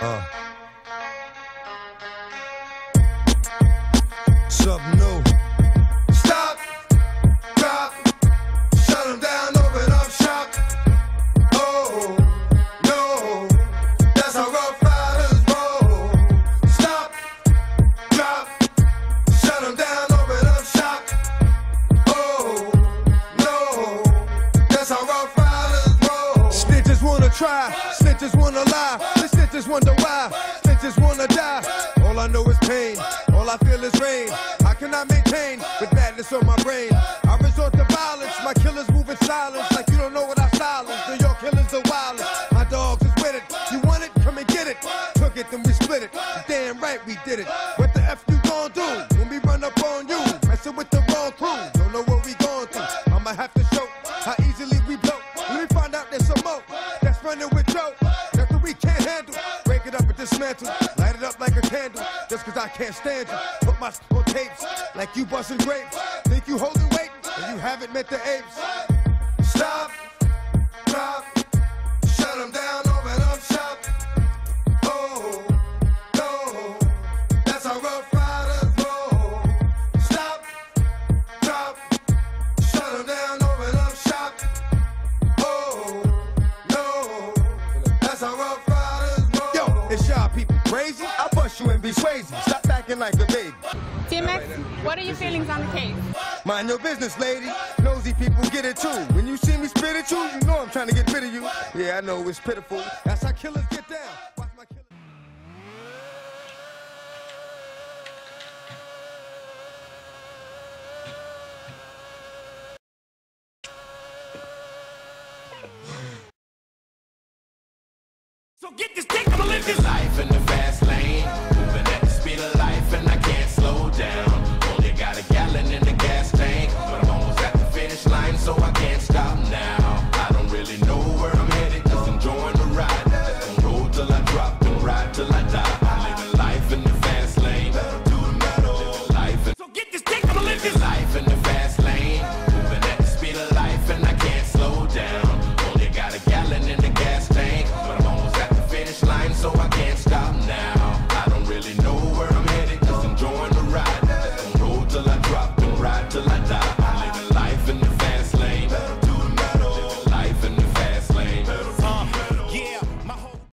Uh. Something new. Wanna try, snitches wanna lie, the snitches wonder why, snitches wanna die. All I know is pain, all I feel is rain. I cannot maintain with badness on my brain? I resort to violence, my killers move in silence, like you don't know what I silence. New York killers are wildest, my dogs is with it. You want it? Come and get it. Took it, then we split it. Damn right we did it. What the F you running with Joe. We can't handle. Break it up and dismantle. Light it up like a candle. Just cause I can't stand you. Put my on tapes like you busting grapes. Think you holding weight and you haven't met the apes. Crazy? I bust you and be crazy. Stop acting like a baby. DMX, what are your feelings on the case? Mind your business, lady. Nosy people get it too. When you see me spit at you, you know I'm trying to get rid of you. Yeah, I know it's pitiful. That's how killers get down. Watch my killer- So get this dick, I'ma live this life in the fast lane.